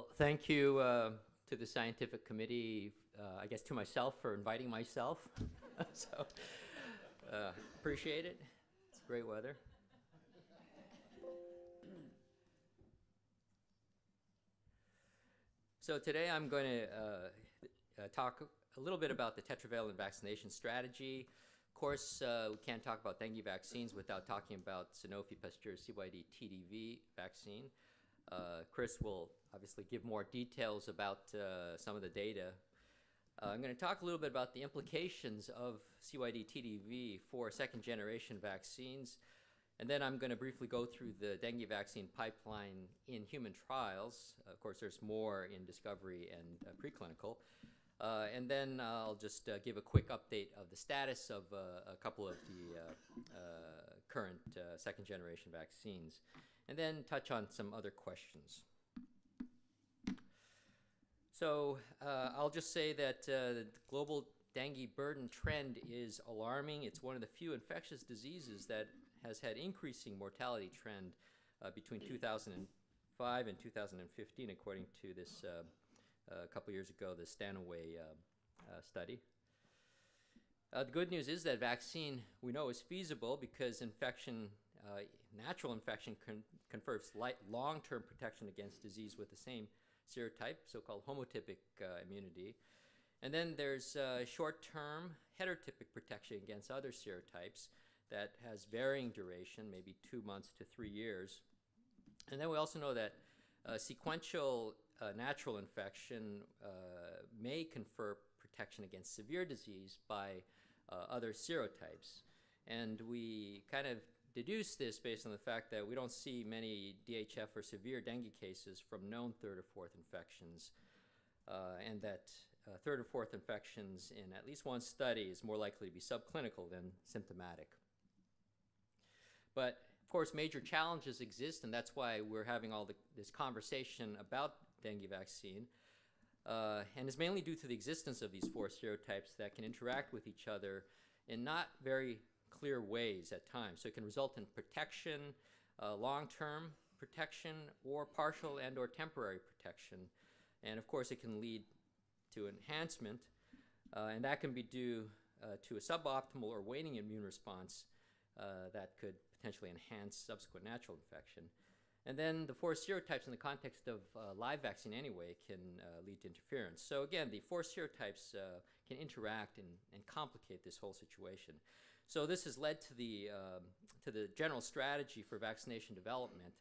Well, thank you uh, to the scientific committee, uh, I guess to myself for inviting myself. so, uh, appreciate it. It's great weather. So today I'm going to uh, uh, talk a little bit about the tetravalent vaccination strategy. Of course, uh, we can't talk about dengue vaccines without talking about Sanofi Pasteur CYD TDV vaccine. Chris will obviously give more details about uh, some of the data. Uh, I'm going to talk a little bit about the implications of CYD TDV for second generation vaccines. And then I'm going to briefly go through the dengue vaccine pipeline in human trials. Of course, there's more in discovery and uh, preclinical. Uh, and then I'll just uh, give a quick update of the status of uh, a couple of the uh, uh, current second generation vaccines and then touch on some other questions. So uh, I'll just say that uh, the global dengue burden trend is alarming. It's one of the few infectious diseases that has had increasing mortality trend uh, between 2005 and 2015, according to this uh, a couple years ago, the Stanaway uh, uh, study. the good news is that vaccine we know is feasible because infection uh, natural infection con confers long-term protection against disease with the same serotype, so-called homotypic uh, immunity. And then there's uh, short-term heterotypic protection against other serotypes that has varying duration, maybe two months to three years. And then we also know that uh, sequential uh, natural infection uh, may confer protection against severe disease by other serotypes. And we kind of deduce this based on the fact that we don't see many DHF or severe dengue cases from known third or fourth infections, uh, and that uh, third or fourth infections in at least one study is more likely to be subclinical than symptomatic. But of course, major challenges exist, and that's why we're having all the, this conversation about dengue vaccine. Uh, and it's mainly due to the existence of these four serotypes that can interact with each other in not very clear ways at times. So it can result in protection, uh, long-term protection, or partial and or temporary protection. And of course, it can lead to enhancement, uh, and that can be due uh, to a suboptimal or waning immune response uh, that could potentially enhance subsequent natural infection. And then the four serotypes in the context of uh, live vaccine anyway can uh, lead to interference. So again, the four serotypes uh, can interact and, and complicate this whole situation. So this has led to the, um, to the general strategy for vaccination development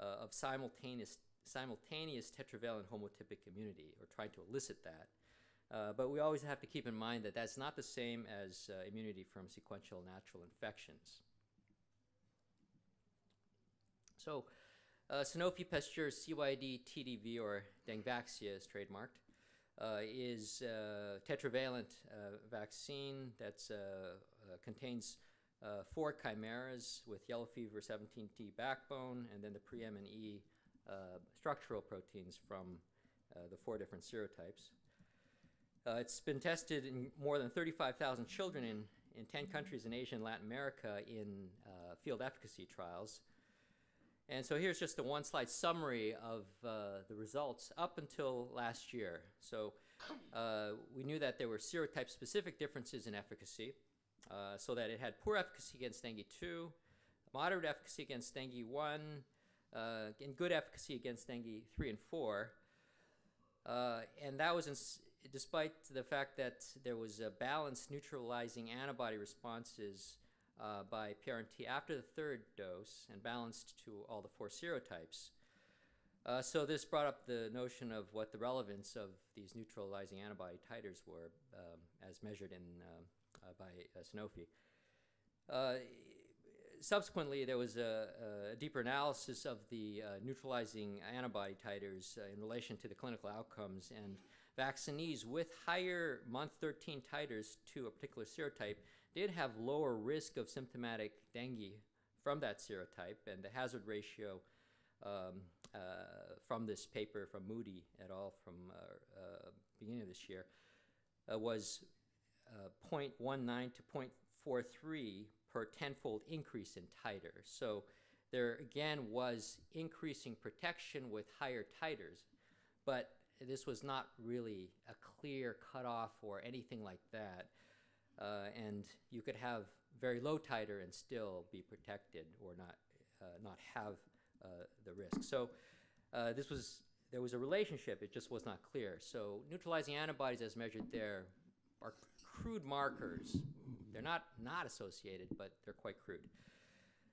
uh, of simultaneous, simultaneous tetravalent homotypic immunity, or trying to elicit that. Uh, but we always have to keep in mind that that's not the same as uh, immunity from sequential natural infections. So uh, Sanofi Pasteur CYD TDV, or Dengvaxia is trademarked uh, is uh, tetravalent uh, vaccine that contains four chimeras with yellow fever 17D backbone and then the pre-MNE structural proteins from the four different serotypes. Uh, it's been tested in more than 35,000 children in, in 10 countries in Asia and Latin America in uh, field efficacy trials. And so here's just a one slide summary of uh, the results up until last year. So uh, we knew that there were serotype specific differences in efficacy, uh, so that it had poor efficacy against dengue 2, moderate efficacy against dengue 1, uh, and good efficacy against dengue 3 and 4. Uh, and that was in, despite the fact that there was a balanced neutralizing antibody responses uh, by PRNT after the third dose and balanced to all the four serotypes. Uh, so this brought up the notion of what the relevance of these neutralizing antibody titers were um, as measured in, uh by uh, Sanofi. Uh, subsequently, there was a, a, deeper analysis of the neutralizing antibody titers in relation to the clinical outcomes and vaccinees with higher month 13 titers to a particular serotype did have lower risk of symptomatic dengue from that serotype, and the hazard ratio um, uh, from this paper from Moodie et al. from uh, uh, beginning of this year uh, was uh, 0.19 to 0.43 per tenfold increase in titer. So there again was increasing protection with higher titers, but this was not really a clear cutoff or anything like that. Uh, and you could have very low titer and still be protected or not, uh, not have uh, the risk. So uh, this was, there was a relationship, it just was not clear. So neutralizing antibodies as measured there are crude markers. They're not not associated, but they're quite crude.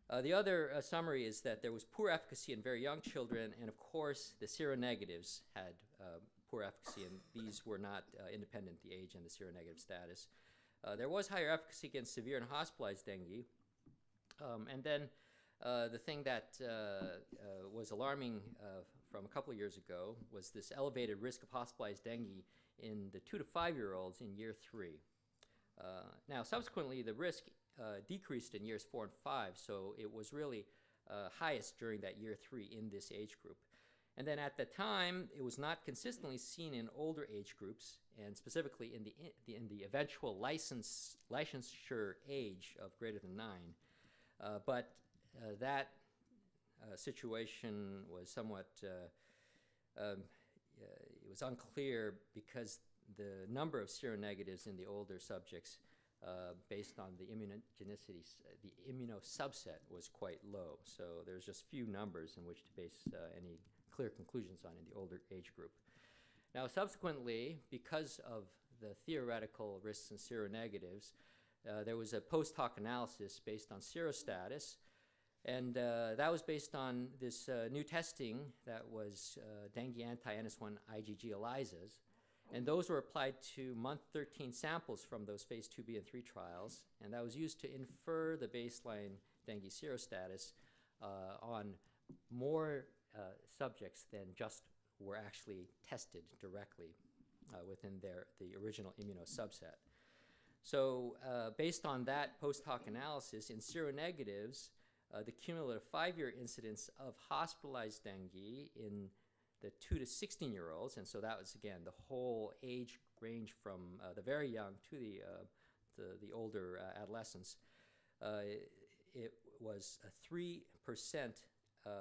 Uh, the other uh, summary is that there was poor efficacy in very young children, and of course, the seronegatives had uh, poor efficacy, and these were not uh, independent, the age and the seronegative status. Uh, there was higher efficacy against severe and hospitalized dengue. Um, and then uh, the thing that was alarming from a couple of years ago was this elevated risk of hospitalized dengue in the two to five year olds in year three. Now, subsequently, the risk uh, decreased in years four and five, so it was really uh, highest during that year three in this age group. And then at the time, it was not consistently seen in older age groups, and specifically in the, in the, in the eventual license, licensure age of greater than nine. Uh, but uh, that uh, situation was somewhat, uh, um, it was unclear because the number of seronegatives in the older subjects uh, based on the immunogenicity, the immunosubset was quite low. So there's just few numbers in which to base uh, any clear conclusions on in the older age group. Now, subsequently, because of the theoretical risks in seronegatives, uh, there was a post hoc analysis based on serostatus, and uh, that was based on this uh, new testing that was uh, dengue anti NS1 IgG ELISAs. And those were applied to month 13 samples from those phase 2b and 3 trials, and that was used to infer the baseline dengue serostatus uh, on more uh, subjects than just were actually tested directly uh, within their, the original immunosubset. So uh, based on that post hoc analysis, in seronegatives, uh, the cumulative five-year incidence of hospitalized dengue in the 2 to 16 year olds, and so that was again the whole age range from uh, the very young to the, uh, the, the, older uh, adolescents. Uh, it, was a 3% um,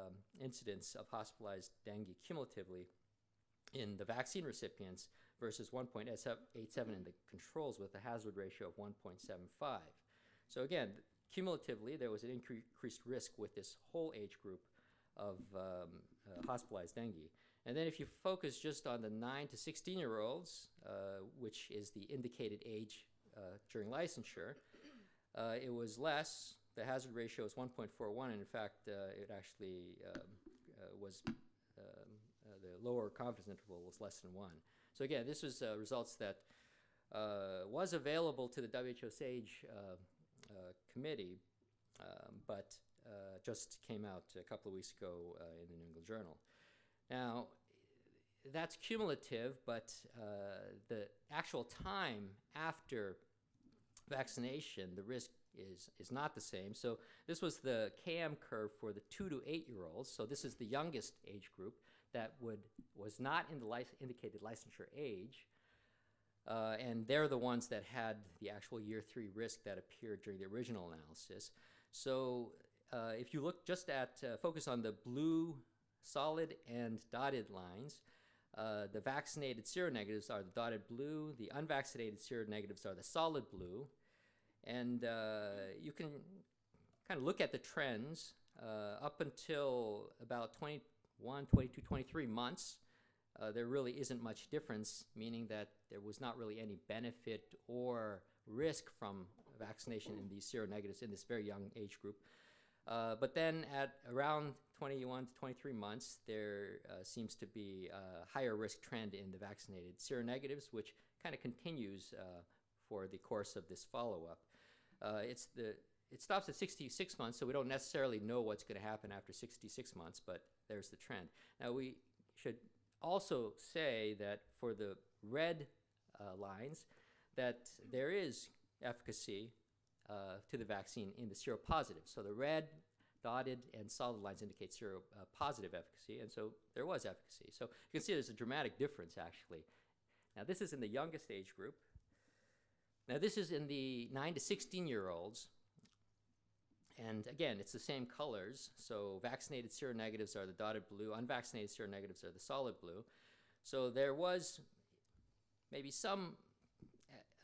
incidence of hospitalized dengue cumulatively in the vaccine recipients versus 1.87 in the controls with a hazard ratio of 1.75. So again, cumulatively, there was an increased risk with this whole age group of um, uh, hospitalized dengue. And then if you focus just on the 9 to 16 year olds, uh, which is the indicated age uh, during licensure, uh, it was less. The hazard ratio is 1.41, and in fact, uh, it actually um, uh, was um, uh, the lower confidence interval was less than 1. So again, this was results that was available to the WHO SAGE committee, um, but just came out a couple of weeks ago in the New England Journal. Now, that's cumulative, but uh, the actual time after vaccination, the risk is, is not the same. So this was the KM curve for the two to eight year olds. So this is the youngest age group that would was not in the lic indicated licensure age. Uh, and they're the ones that had the actual year three risk that appeared during the original analysis. So uh, if you look just at, uh, focus on the blue solid and dotted lines. Uh, the vaccinated seronegatives are the dotted blue, the unvaccinated seronegatives are the solid blue. And uh, you can kind of look at the trends uh, up until about 21, 22, 23 months. Uh, there really isn't much difference, meaning that there was not really any benefit or risk from vaccination in these seronegatives in this very young age group. Uh, but then at around 21 to 23 months, there uh, seems to be a higher risk trend in the vaccinated seronegatives, which kind of continues uh, for the course of this follow-up. Uh, it's the it stops at 66 months, so we don't necessarily know what's going to happen after 66 months, but there's the trend. Now we should also say that for the red uh, lines, that there is efficacy uh, to the vaccine in the seropositive. So the red, dotted, and solid lines indicate zero uh, efficacy, and so there was efficacy. So you can see there's a dramatic difference actually. Now this is in the youngest age group. Now this is in the 9 to 16 year olds. And again, it's the same colors. So vaccinated seronegatives are the dotted blue, unvaccinated seronegatives are the solid blue. So there was maybe some,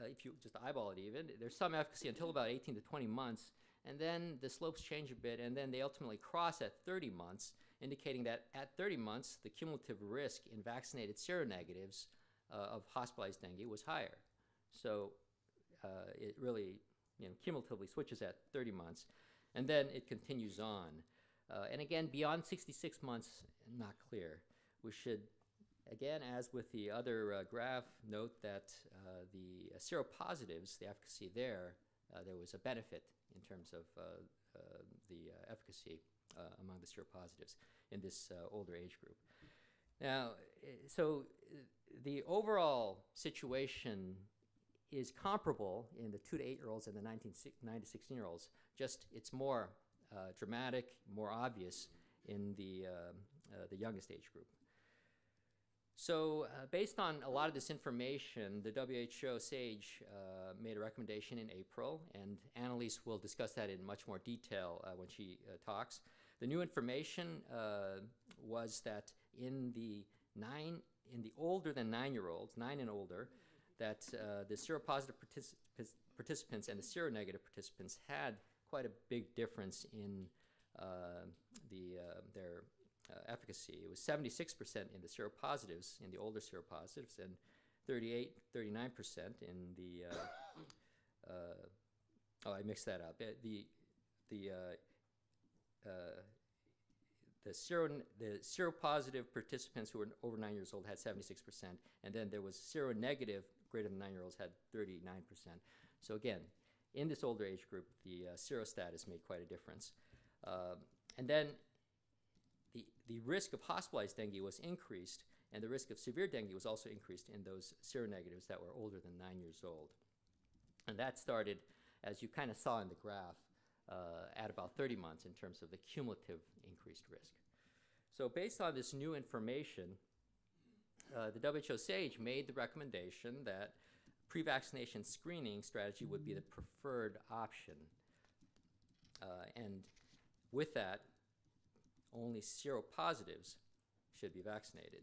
uh, if you just eyeball it even, there's some efficacy until about 18 to 20 months, and then the slopes change a bit, and then they ultimately cross at 30 months, indicating that at 30 months, the cumulative risk in vaccinated seronegatives uh, of hospitalized dengue was higher. So uh, it really, you know, cumulatively switches at 30 months, and then it continues on. Uh, and again, beyond 66 months, not clear. We should, again, as with the other uh, graph, note that uh, the seropositives, the efficacy there, uh, there was a benefit in terms of uh, uh, the uh, efficacy uh, among the seropositives in this uh, older age group. Now, eh, so uh, the overall situation is comparable in the two to eight year olds and the 19, si- nine to 16 year olds, just it's more uh, dramatic, more obvious in the, um, uh, the youngest age group. So, uh, based on a lot of this information, the WHO SAGE uh, made a recommendation in April, and Annelies will discuss that in much more detail uh, when she uh, talks. The new information uh, was that in the nine, in the older than nine-year-olds, nine and older, that uh, the seropositive partic- participants and the seronegative participants had quite a big difference in uh, the uh, their uh, efficacy. It was 76% in the seropositives, in the older seropositives, and 38, 39% in the. Uh, uh, oh, I mixed that up. Uh, the the uh, uh, the sero the seropositive participants who were over nine years old had 76%, and then there was seronegative greater than nine year olds had 39%. So again, in this older age group, the uh, serostatus made quite a difference. Um, and then the, risk of hospitalized dengue was increased, and the risk of severe dengue was also increased in those seronegatives that were older than nine years old. And that started, as you kind of saw in the graph, uh, at about 30 months in terms of the cumulative increased risk. So, based on this new information, uh, the WHO SAGE made the recommendation that pre vaccination screening strategy would be the preferred option. Uh, and with that, only seropositives should be vaccinated.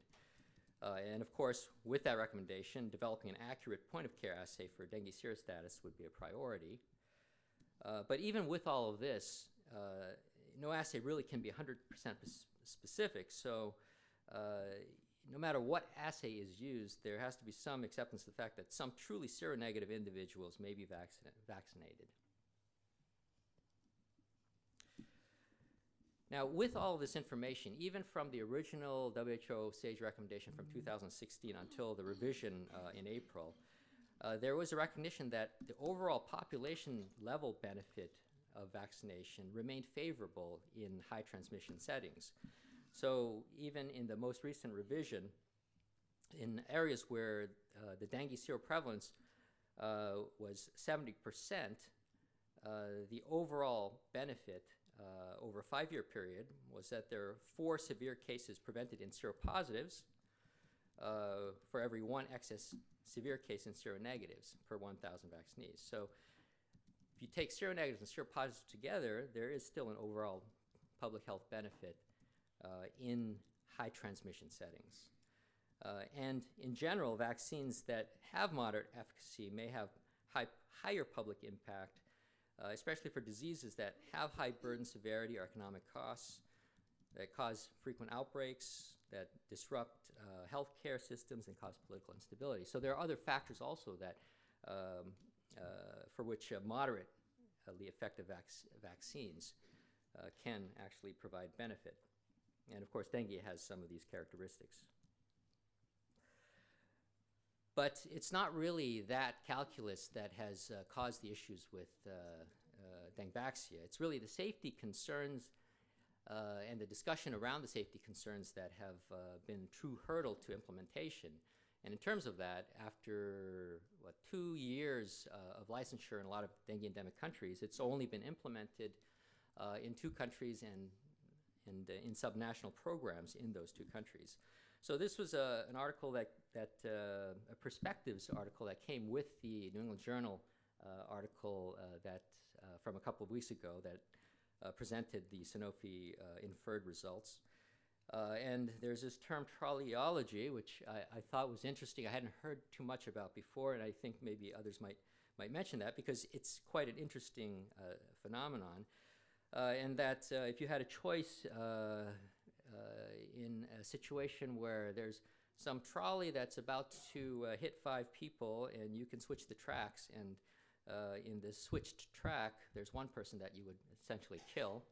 Uh, and of course, with that recommendation, developing an accurate point of care assay for dengue serostatus would be a priority. Uh, but even with all of this, uh, no assay really can be 100% pes- specific. So, uh, no matter what assay is used, there has to be some acceptance of the fact that some truly seronegative individuals may be vaccina- vaccinated. Now, with all this information, even from the original WHO SAGE recommendation from 2016 until the revision uh, in April, uh, there was a recognition that the overall population level benefit of vaccination remained favorable in high transmission settings. So, even in the most recent revision, in areas where uh, the dengue seroprevalence uh, was 70%, uh, the overall benefit uh, over a five year period was that there are four severe cases prevented in seropositives uh, for every one excess severe case in seronegatives per 1,000 vaccinees. So if you take seronegatives and seropositives together, there is still an overall public health benefit uh, in high transmission settings. Uh, and in general, vaccines that have moderate efficacy may have high, higher public impact uh, especially for diseases that have high burden severity or economic costs, that cause frequent outbreaks, that disrupt uh, healthcare systems and cause political instability. So there are other factors also that, um, uh, for which uh, moderately effective vac vaccines uh, can actually provide benefit. And of course, dengue has some of these characteristics. But it's not really that calculus that has uh, caused the issues with uh, uh. It's really the safety concerns uh, and the discussion around the safety concerns that have uh, been true hurdle to implementation. And in terms of that, after what two years uh, of licensure in a lot of dengue endemic countries, it's only been implemented in two countries and and in subnational programs in those two countries. So this was a, an article that, that uh, a perspectives article that came with the New England Journal uh, article uh, that uh, from a couple of weeks ago that presented the Sanofi inferred results. And there's this term trolleyology, which I, I, thought was interesting. I hadn't heard too much about before, and I think maybe others might, might mention that because it's quite an interesting phenomenon. And that if you had a choice in a situation where there's some trolley that's about to hit five people, and you can switch the tracks, and in the switched track, there's one person that you would essentially kill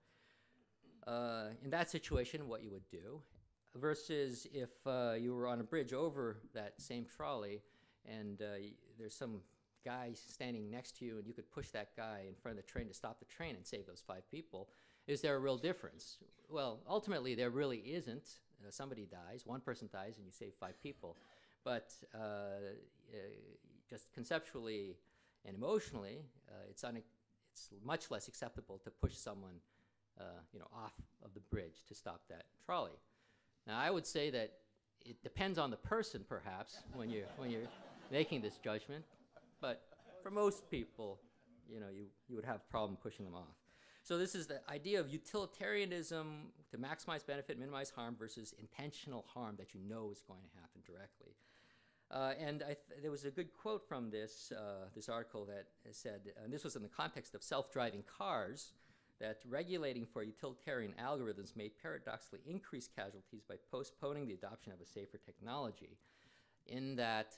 uh, in that situation, what you would do, versus if uh, you were on a bridge over that same trolley and uh, there's some guy standing next to you and you could push that guy in front of the train to stop the train and save those five people. Is there a real difference? Well, ultimately, there really isn't. Uh, somebody dies, one person dies, and you save five people. But uh, uh, just conceptually and emotionally, it's, it's much less acceptable to push someone uh, you know, off of the bridge to stop that trolley. Now, I would say that it depends on the person, perhaps, when you're, when you're making this judgment, but for most people, you know, you, you would have a problem pushing them off. So this is the idea of utilitarianism to maximize benefit, minimize harm versus intentional harm that you know is going to happen directly. Uh, and th there was a good quote from this, uh, this article that said, and this was in the context of self-driving cars, that regulating for utilitarian algorithms may paradoxically increase casualties by postponing the adoption of a safer technology. In that,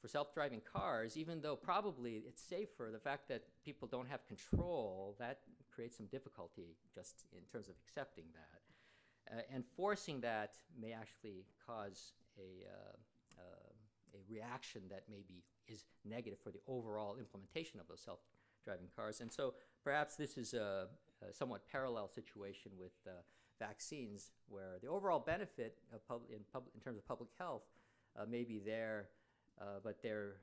for self-driving cars, even though probably it's safer, the fact that people don't have control, that creates some difficulty just in terms of accepting that. Uh, and forcing that may actually cause a, uh, uh, a reaction that maybe is negative for the overall implementation of those self-driving cars. And so perhaps this is a, a somewhat parallel situation with uh, vaccines, where the overall benefit in, in, terms of public health uh, may be there, uh, but there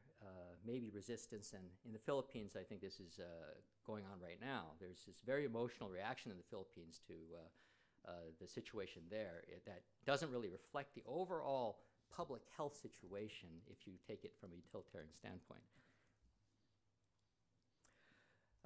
may be resistance. And in the Philippines, I think this is going on right now. There's this very emotional reaction in the Philippines to uh, the situation there it, that doesn't really reflect the overall public health situation if you take it from a utilitarian standpoint.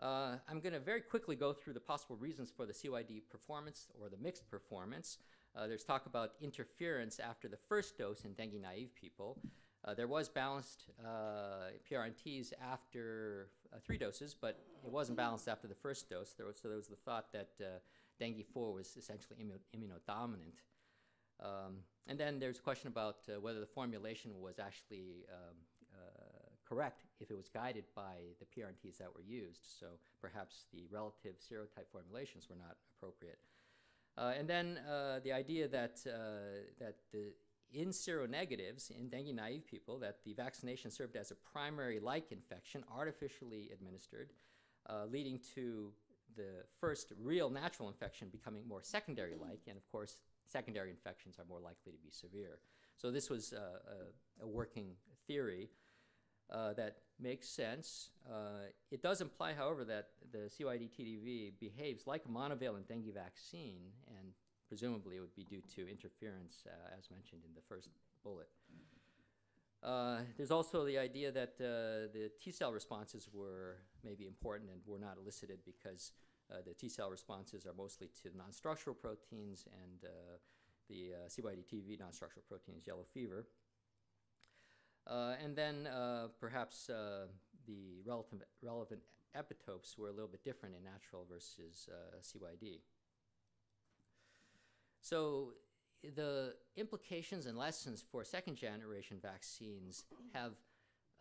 Uh, I'm going to very quickly go through the possible reasons for the CYD performance or the mixed performance. Uh, there's talk about interference after the first dose in dengue naive people. Uh, there was balanced uh, PRNTs after uh, three doses, but it wasn't balanced after the first dose. There was, so there was the thought that uh, dengue 4 was essentially immu immunodominant. Um, and then there's a question about whether the formulation was actually um, correct if it was guided by the PRNTs that were used. So perhaps the relative serotype formulations were not appropriate. Uh, and then uh, the idea that, uh, that the, in seronegatives, in dengue naive people, that the vaccination served as a primary like infection, artificially administered, uh, leading to the first real natural infection becoming more secondary like, and of course, secondary infections are more likely to be severe. So this was uh, a, a working theory. Uh, that makes sense. Uh, it does imply, however, that the CYD-TDV behaves like a monovalent dengue vaccine, and presumably it would be due to interference, uh, as mentioned in the first bullet. Uh, there's also the idea that uh, the T-cell responses were maybe important and were not elicited because the T-cell responses are mostly to non-structural proteins and the CYD-TDV non-structural protein is yellow fever. Uh, and then uh, perhaps uh, the relevant, relevant epitopes were a little bit different in natural versus CYD. So the implications and lessons for second generation vaccines have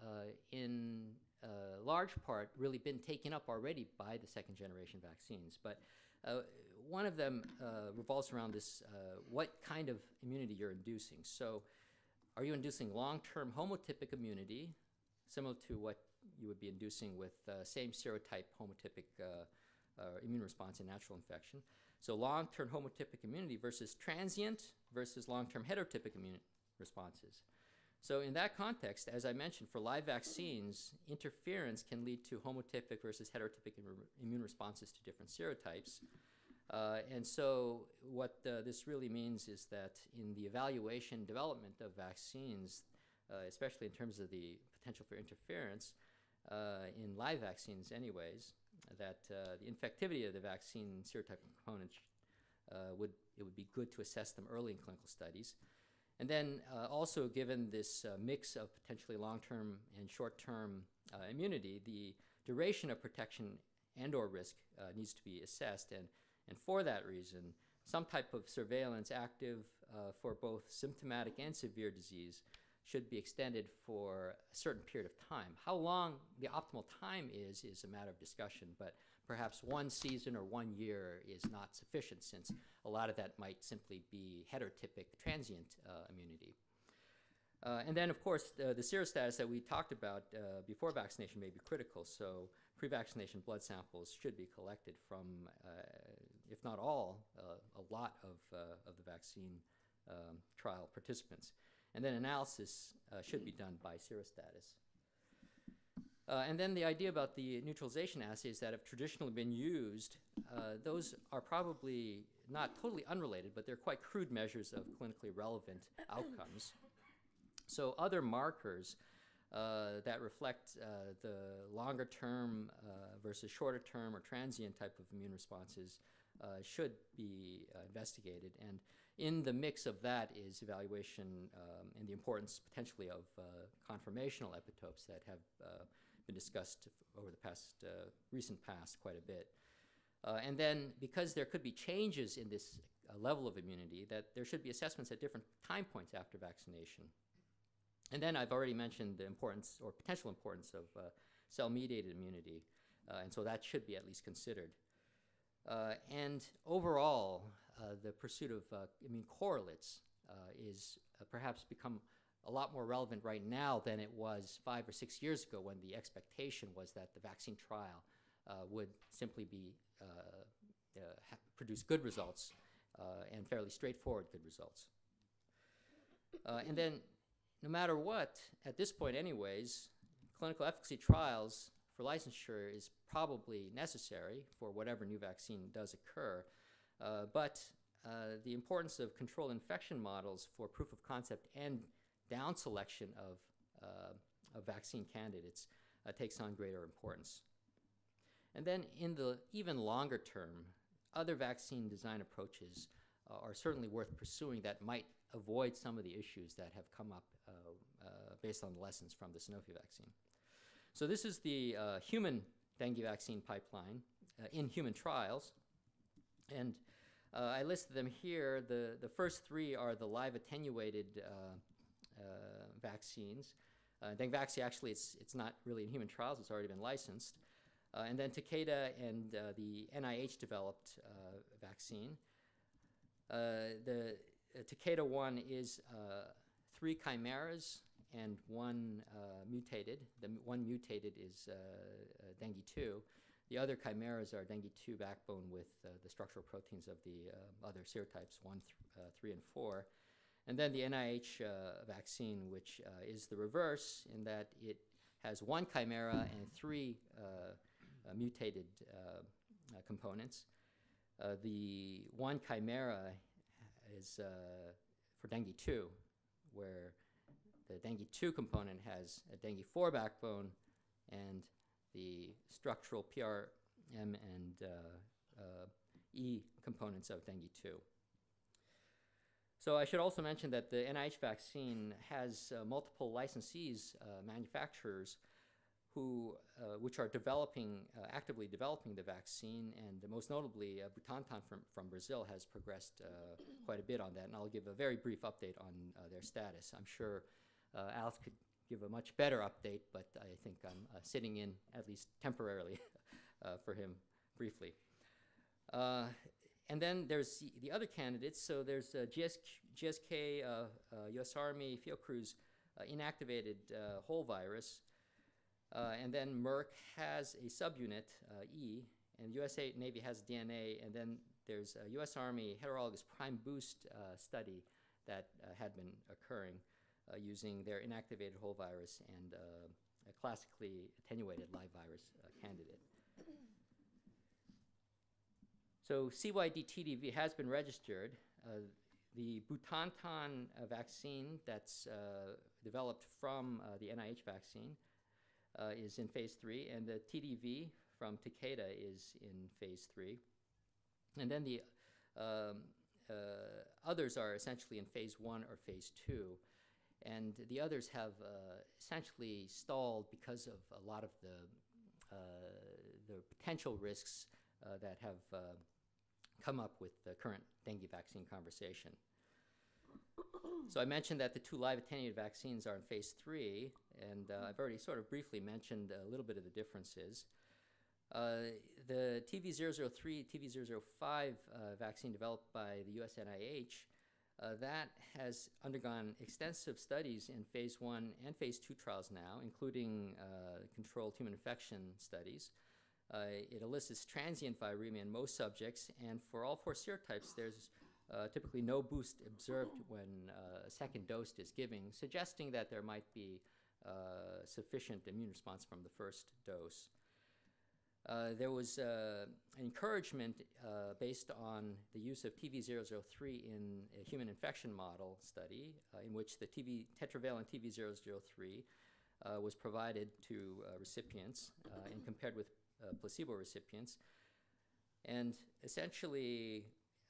uh, in uh, large part really been taken up already by the second generation vaccines. But uh, one of them revolves around this, what kind of immunity you're inducing. So are you inducing long-term homotypic immunity, similar to what you would be inducing with uh, same serotype homotypic uh, uh, immune response in natural infection? So long-term homotypic immunity versus transient versus long-term heterotypic immune responses. So in that context, as I mentioned, for live vaccines, interference can lead to homotypic versus heterotypic immune responses to different serotypes. Uh, and so what uh, this really means is that in the evaluation development of vaccines, uh, especially in terms of the potential for interference, uh, in live vaccines anyways, that uh, the infectivity of the vaccine serotype components uh, would it would be good to assess them early in clinical studies. And then uh, also given this uh, mix of potentially long-term and short-term immunity, the duration of protection and or risk needs to be assessed. And, and for that reason, some type of surveillance active for both symptomatic and severe disease should be extended for a certain period of time. How long the optimal time is, is a matter of discussion, but perhaps one season or one year is not sufficient since a lot of that might simply be heterotypic transient uh, immunity. Uh, and then, of course, the, the serostatus that we talked about uh, before vaccination may be critical. So, pre-vaccination blood samples should be collected from, uh, if not all, uh, a lot of, uh, of the vaccine um, trial participants. And then analysis uh, should be done by serostatus. Uh, and then the idea about the neutralization assays that have traditionally been used, uh, those are probably not totally unrelated, but they're quite crude measures of clinically relevant outcomes. So other markers uh, that reflect uh, the longer term uh, versus shorter term or transient type of immune responses uh, should be investigated. And in the mix of that is evaluation um, and the importance potentially of conformational epitopes that have been discussed over the past uh, recent past quite a bit. Uh, and then because there could be changes in this uh, level of immunity, that there should be assessments at different time points after vaccination. And then I've already mentioned the importance or potential importance of uh, cell-mediated immunity, uh, and so that should be at least considered. Uh, and overall, the pursuit of immune correlates is perhaps become a lot more relevant right now than it was five or six years ago when the expectation was that the vaccine trial uh, would simply be uh, uh, produce good results uh, and fairly straightforward good results. Uh, and then, no matter what, at this point, anyways, clinical efficacy trials for licensure is probably necessary for whatever new vaccine does occur. Uh, but the importance of control infection models for proof of concept and down selection of, uh, of vaccine candidates uh, takes on greater importance. And then in the even longer term, other vaccine design approaches uh, are certainly worth pursuing that might avoid some of the issues that have come up uh, uh, based on the lessons from the Sanofi vaccine. So this is the uh, human dengue vaccine pipeline in human trials. And I listed them here. The, the first three are the live attenuated uh, vaccines. Uh, Dengvaxia, actually, it's, it's not really in human trials. It's already been licensed. Uh, and then Takeda and the NIH developed vaccine. the Takeda one is three chimeras and one uh, mutated. The one mutated is uh, uh, dengue 2. The other chimeras are dengue 2 backbone with uh, the structural proteins of the uh, other serotypes 1, th uh, 3, and 4. And then the NIH uh, vaccine, which uh, is the reverse in that it has one chimera and three uh, mutated components. the one chimera is for dengue 2, where the dengue 2 component has a dengue 4 backbone and the structural PRM and uh, uh, E components of dengue 2. So I should also mention that the NIH vaccine has uh, multiple licensees, uh, manufacturers, who, uh, which are developing, uh, actively developing the vaccine, and most notably, Butantan from, from Brazil has progressed quite a bit on that, and I'll give a very brief update on their status. I'm sure Alice could give a much better update, but I think I'm sitting in, at least temporarily, for him briefly. Uh, and then there's the other candidates. So there's uh, GS, GSK, uh, U.S. Uh, Army, Fiocruz, uh, inactivated uh, whole virus. and then Merck has a subunit, E, and U.S. Navy has DNA. And then there's a U.S. Army heterologous prime boost study that had been occurring using their inactivated whole virus and a classically attenuated live virus candidate. So CYD-TDV has been registered. Uh, the Butantan uh, vaccine that's uh, developed from uh, the NIH vaccine uh, is in phase three, and the TDV from Takeda is in phase three. And then the um, uh, others are essentially in phase one or phase two. And the others have uh, essentially stalled because of a lot of the, uh, the potential risks uh, that have uh, come up with the current dengue vaccine conversation. So I mentioned that the two live attenuated vaccines are in phase three, and uh, I've already sort of briefly mentioned a little bit of the differences. Uh, the TV003, TV005 uh, vaccine developed by the US NIH, uh, that has undergone extensive studies in phase one and phase two trials now, including uh, controlled human infection studies. Uh, it elicits transient viremia in most subjects, and for all four serotypes, there's uh, typically no boost observed when uh, a second dose is given, suggesting that there might be uh, sufficient immune response from the first dose. Uh, there was uh, encouragement uh, based on the use of TV003 in a human infection model study, in which the TV, tetravalent TV003 was provided to recipients and compared with placebo recipients. And essentially,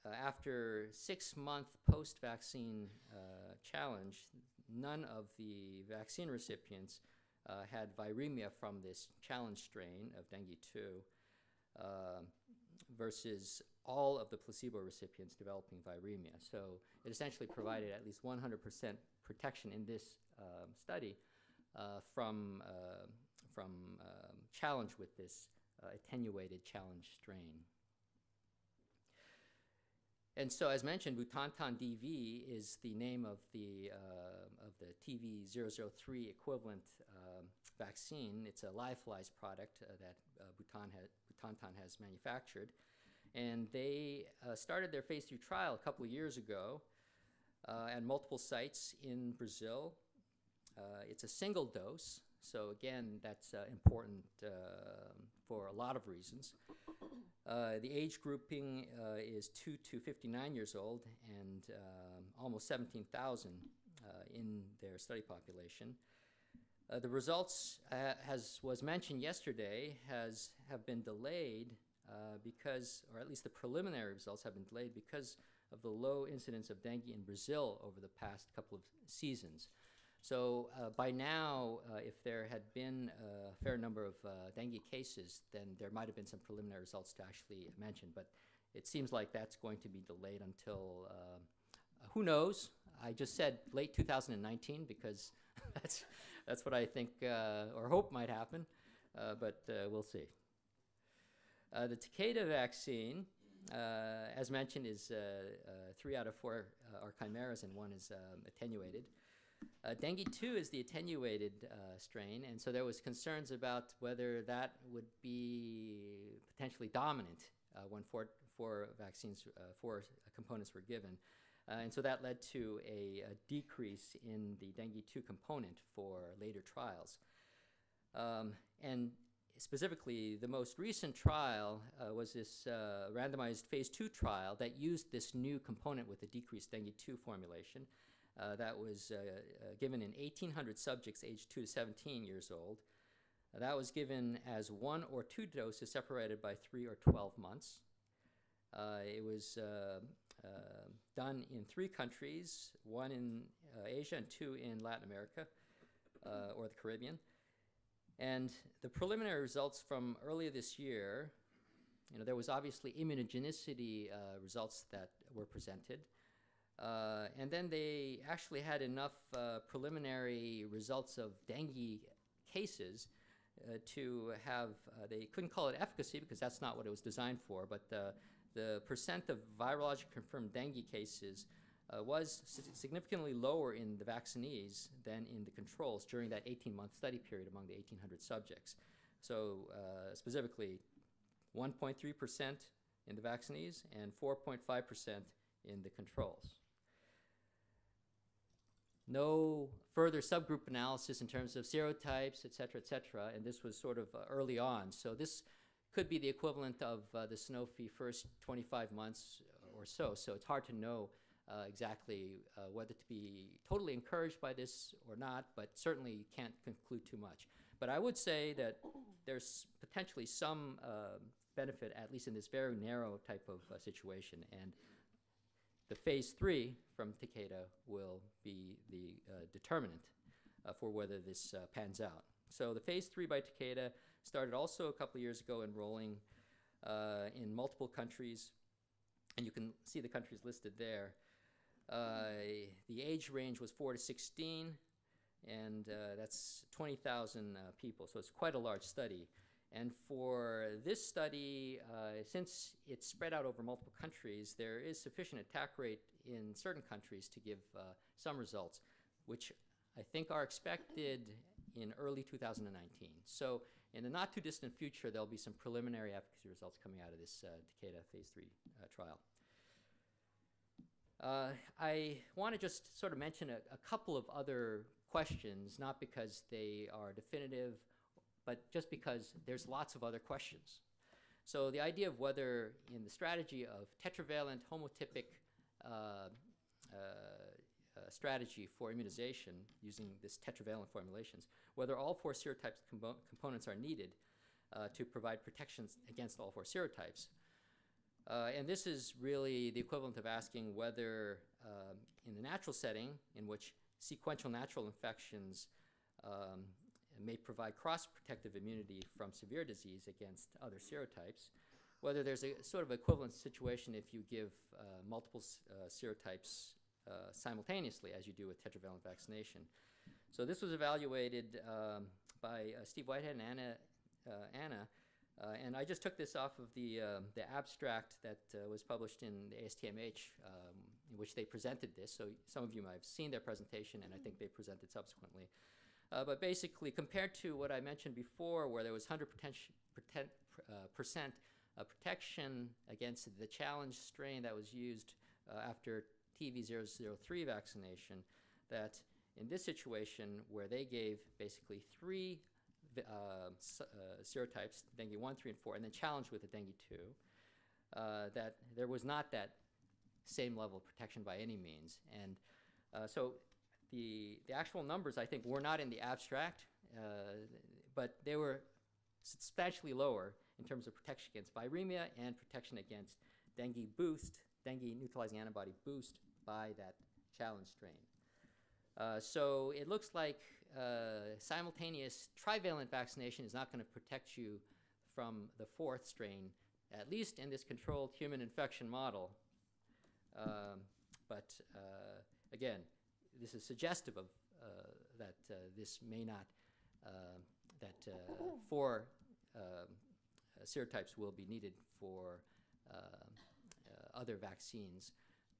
uh, after six month post vaccine uh, challenge, none of the vaccine recipients uh, had viremia from this challenge strain of dengue 2 versus all of the placebo recipients developing viremia. So it essentially provided at least 100% protection in this um, study uh, from, uh, from um, challenge with this uh, attenuated challenge strain. And so, as mentioned, Butantan DV is the name of the, uh, of the TV003 equivalent um, vaccine. It's a lyophilized product uh, that uh, ha Butantan has manufactured. And they uh, started their phase three trial a couple of years ago uh, at multiple sites in Brazil. Uh, it's a single dose, so again, that's important um, for a lot of reasons. Uh, the age grouping uh, is 2 to 59 years old and um, almost 17,000 uh, in their study population. Uh, the results, as was mentioned yesterday, has, have been delayed because, or at least the preliminary results have been delayed because of the low incidence of dengue in Brazil over the past couple of seasons. So uh, by now, uh, if there had been a fair number of uh, dengue cases, then there might have been some preliminary results to actually mention. But it seems like that's going to be delayed until uh, who knows? I just said late 2019 because that's that's what I think uh, or hope might happen. Uh, but we'll see. the Takeda vaccine. as mentioned, is three out of four are chimeras and one is um, attenuated. Uh, dengue 2 is the attenuated uh, strain, and so there was concerns about whether that would be potentially dominant uh, when four, four vaccines, uh, four components were given. Uh, and so that led to a, a, decrease in the dengue 2 component for later trials. Um, and specifically, the most recent trial uh, was this randomized phase 2 trial that used this new component with the decreased dengue 2 formulation. Uh, that was uh, uh, given in 1,800 subjects aged 2 to 17 years old. that was given as one or two doses separated by 3 or 12 months. it was done in three countries, one in Asia and two in Latin America or the Caribbean. And the preliminary results from earlier this year, you know, there was obviously immunogenicity uh, results that were presented. Uh, and then they actually had enough uh, preliminary results of dengue cases uh, to have, uh, they couldn't call it efficacy because that's not what it was designed for, but the percent of virologic confirmed dengue cases uh, was significantly lower in the vaccinees than in the controls during that 18 month study period among the 1,800 subjects. So, uh, specifically, 1.3% in the vaccinees and 4.5% in the controls no further subgroup analysis in terms of serotypes, et cetera, et cetera, and this was sort of uh, early on. So this could be the equivalent of uh, the Sanofi first 25 months or so. So it's hard to know uh, exactly uh, whether to be totally encouraged by this or not, but certainly can't conclude too much. But I would say that there's potentially some uh, benefit, at least in this very narrow type of uh, situation. And the phase three from Takeda will be the uh, determinant uh, for whether this uh, pans out. So the phase three by Takeda started also a couple years ago enrolling uh, in multiple countries, and you can see the countries listed there. Uh, the age range was 4 to 16, and that's 20,000 uh, people, so it's quite a large study. And for this study, uh, since it's spread out over multiple countries, there is sufficient attack rate in certain countries to give uh, some results, which I think are expected in early 2019. So in the not too distant future, there'll be some preliminary efficacy results coming out of this uh, Takeda phase three uh, trial. Uh, I want to just sort of mention a, a couple of other questions, not because they are definitive, but just because there's lots of other questions. So the idea of whether in the strategy of tetravalent homotypic uh, uh, uh, strategy for immunization using this tetravalent formulations, whether all four serotypes compo components are needed uh, to provide protections against all four serotypes. Uh, and this is really the equivalent of asking whether um, in the natural setting in which sequential natural infections um, may provide cross-protective immunity from severe disease against other serotypes, whether there's a sort of equivalent situation if you give uh, multiple uh, serotypes uh, simultaneously as you do with tetravalent vaccination. So this was evaluated um, by uh, Steve Whitehead and Anna, uh, Anna uh, and I just took this off of the, um, the abstract that was published in the ASTMH, um, in which they presented this. So some of you might have seen their presentation, and I think they presented subsequently. Uh, but basically, compared to what I mentioned before, where there was 100% protection against the challenge strain that was used after TV003 vaccination, that in this situation, where they gave basically three uh, uh, serotypes, dengue 1, 3, and 4, and then challenged with the dengue 2, uh, that there was not that same level of protection by any means. And uh, so the, the actual numbers, I think, were not in the abstract, uh, but they were substantially lower in terms of protection against viremia and protection against dengue boost, dengue neutralizing antibody boost by that challenge strain. Uh, so it looks like uh, simultaneous trivalent vaccination is not going to protect you from the fourth strain, at least in this controlled human infection model. Um, but uh, again, this is suggestive of uh, that uh, this may not, uh, that four serotypes will be needed for other vaccines.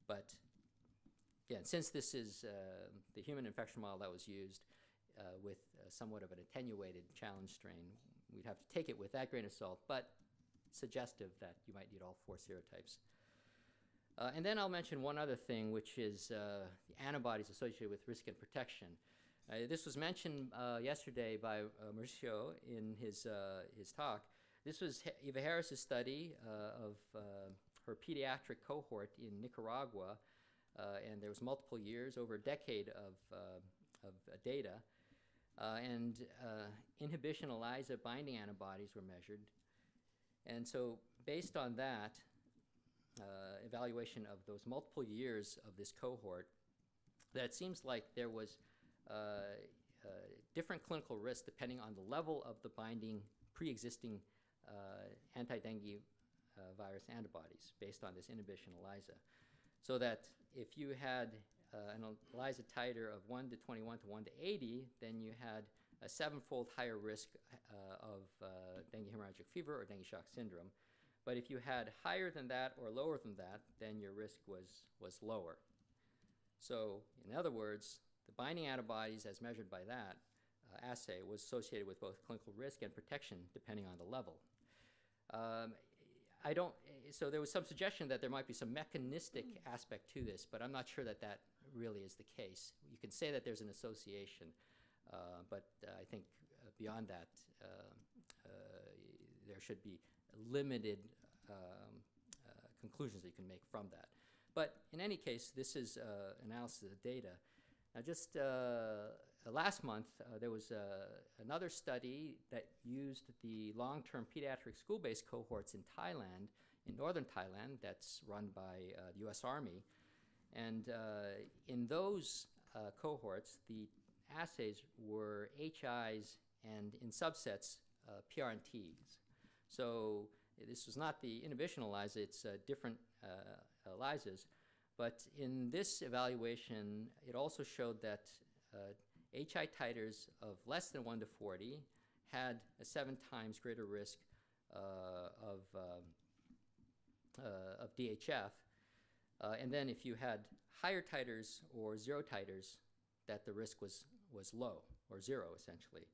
But again, since this is the human infection model that was used, uh, with uh, somewhat of an attenuated challenge strain. We'd have to take it with that grain of salt, but suggestive that you might need all four serotypes. Uh, and then I'll mention one other thing, which is uh, the antibodies associated with risk and protection. Uh, this was mentioned uh, yesterday by Mauricio in his, his talk. This was Eva Harris's study of her pediatric cohort in Nicaragua, and there was multiple years, over a decade of, of data. Uh, and uh, inhibition ELISA binding antibodies were measured. And so based on that uh, evaluation of those multiple years of this cohort, that it seems like there was uh, uh, different clinical risk depending on the level of the binding pre-existing uh, anti-dengue virus antibodies based on this inhibition ELISA. So that if you had uh, an ELISA titer of 1 to 21 to 1 to 80, then you had a sevenfold higher risk uh, of uh, dengue hemorrhagic fever or dengue shock syndrome. But if you had higher than that or lower than that, then your risk was, was lower. So, in other words, the binding antibodies as measured by that uh, assay was associated with both clinical risk and protection depending on the level. Um, I don't, so there was some suggestion that there might be some mechanistic aspect to this, but I'm not sure that that really is the case. You can say that there's an association, uh, but uh, I think uh, beyond that, uh, uh, there should be limited um, uh, conclusions that you can make from that. But in any case, this is analysis of data. Now, just last month, there was another study that used the long-term pediatric school-based cohorts in Thailand, in northern Thailand, that's run by the U.S. Army, And uh, in those uh, cohorts, the assays were HIs and in subsets uh, PRNTs. So this was not the inhibition ELISA, it's uh, different uh, ELISAs. But in this evaluation, it also showed that HI titers of less than 1 to 40 had a seven times greater risk uh, of, um, uh, of DHF. Uh, and then if you had higher titers or zero titers, that the risk was, was low or zero essentially.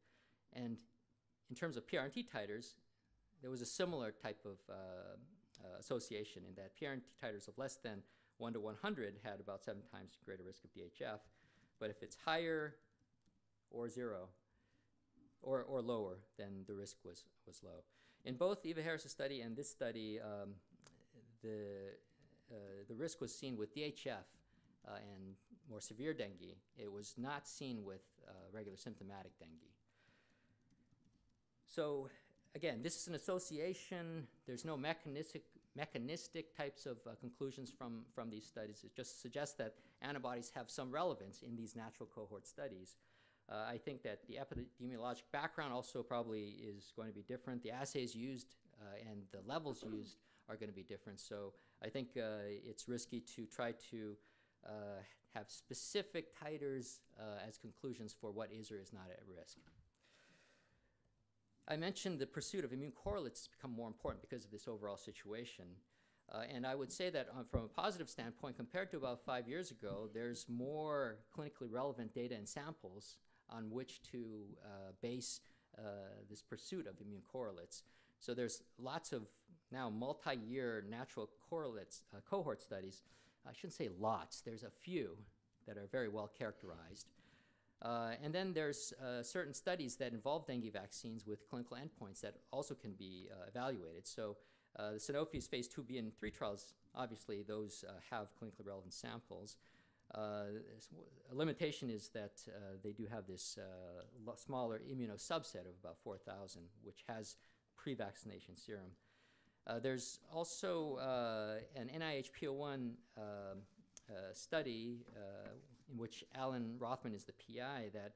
And in terms of PRNT titers, there was a similar type of uh, uh, association in that PRNT titers of less than 1 to 100 had about seven times greater risk of DHF. But if it's higher or zero, or, or lower, then the risk was, was low. In both Eva Harris' study and this study, um, the, uh, the risk was seen with DHF uh, and more severe dengue. It was not seen with uh, regular symptomatic dengue. So again, this is an association. There's no mechanistic, mechanistic types of uh, conclusions from, from these studies. It just suggests that antibodies have some relevance in these natural cohort studies. Uh, I think that the epidemiologic background also probably is going to be different. The assays used uh, and the levels used are going to be different. So I think uh, it's risky to try to uh, have specific titers uh, as conclusions for what is or is not at risk. I mentioned the pursuit of immune correlates has become more important because of this overall situation. Uh, and I would say that um, from a positive standpoint, compared to about five years ago, there's more clinically relevant data and samples on which to uh, base uh, this pursuit of immune correlates. So there's lots of now multi-year natural correlates, uh, cohort studies. I shouldn't say lots, there's a few that are very well characterized. Uh, and then there's uh, certain studies that involve dengue vaccines with clinical endpoints that also can be uh, evaluated. So the Sanofi's phase 2b and 3 trials, obviously those have clinically relevant samples. Uh, a limitation is that uh, they do have this uh, smaller immunosubset of about 4,000, which has pre-vaccination serum. Uh, there's also uh, an NIH PO1 um, uh, study in which Alan Rothman is the PI that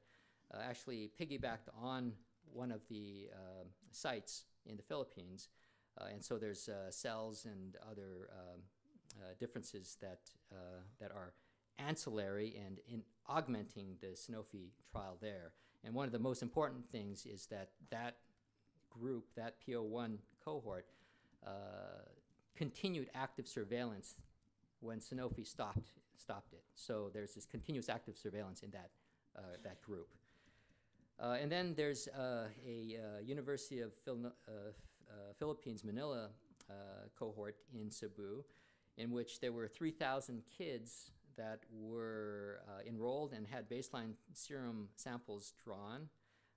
uh, actually piggybacked on one of the uh, sites in the Philippines. Uh, and so there's cells and other um, differences that, that are ancillary and in augmenting the Sanofi trial there. And one of the most important things is that that group, that PO1 cohort, uh, continued active surveillance when Sanofi stopped, stopped it. So there's this continuous active surveillance in that, uh, that group. Uh, and then there's uh, a uh, University of Phil uh, Philippines Manila cohort in Cebu in which there were 3,000 kids that were uh, enrolled and had baseline serum samples drawn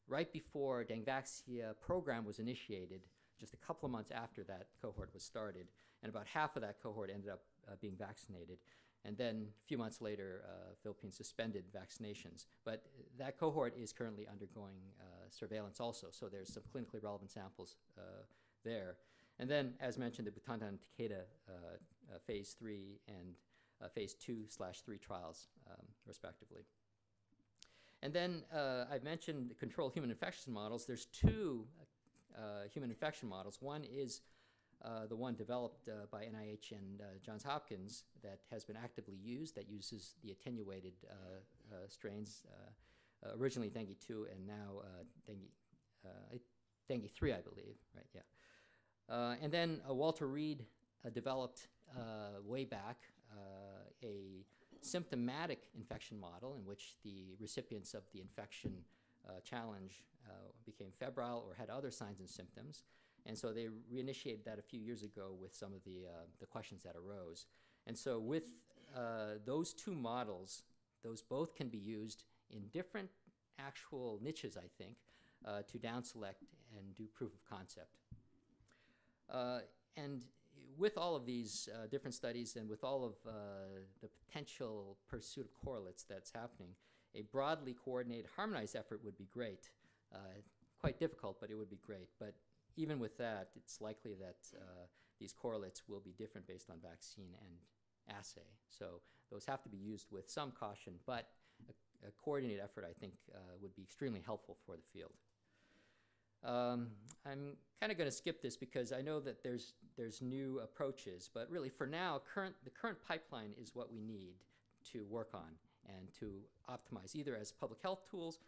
right before Dengvaxia program was initiated, just a couple of months after that cohort was started. And about half of that cohort ended up uh, being vaccinated. And then a few months later, uh, Philippines suspended vaccinations. But that cohort is currently undergoing uh, surveillance also, so there's some clinically relevant samples uh, there. And then, as mentioned, the Butantan Takeda uh, phase three and uh, phase two slash three trials, um, respectively. And then uh, I've mentioned control human infection models. There's two uh, human infection models. One is uh, the one developed uh, by NIH and uh, Johns Hopkins that has been actively used, that uses the attenuated uh, uh, strains, uh, originally dengue 2 and now dengue, dengue 3, I believe, right, yeah. and then Walter Reed developed way back a symptomatic infection model in which the recipients of the infection uh, challenge uh, became febrile or had other signs and symptoms. And so they reinitiated that a few years ago with some of the, uh, the questions that arose. And so with uh, those two models, those both can be used in different actual niches, I think, uh, to down select and do proof of concept. Uh, and with all of these uh, different studies and with all of uh, the potential pursuit of correlates that's happening, a broadly coordinated, harmonized effort would be great. Quite difficult, but it would be great. But even with that, it's likely that uh, these correlates will be different based on vaccine and, assay. So those have to be used with some caution, but a, a coordinated effort, I think, uh, would be extremely helpful for the field. Um, I'm kind of going to skip this because I know that there's there's new approaches, but really for now, current the current pipeline is what we need to work on and to optimize either as public health tools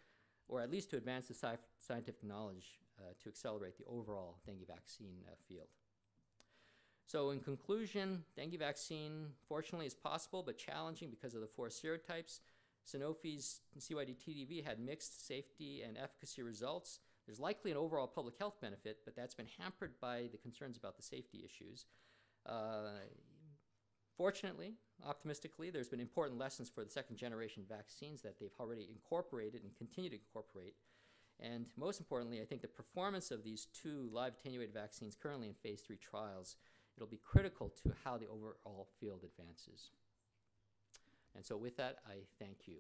or at least to advance the sci- scientific knowledge to accelerate the overall dengue vaccine uh, field. So, in conclusion, dengue vaccine fortunately is possible but challenging because of the four serotypes. Sanofi's CYD TDV had mixed safety and efficacy results. There's likely an overall public health benefit, but that's been hampered by the concerns about the safety issues. Uh, fortunately, optimistically, there's been important lessons for the second generation vaccines that they've already incorporated and continue to incorporate. And most importantly, I think the performance of these two live attenuated vaccines currently in phase three trials, it'll be critical to how the overall field advances. And so with that, I thank you.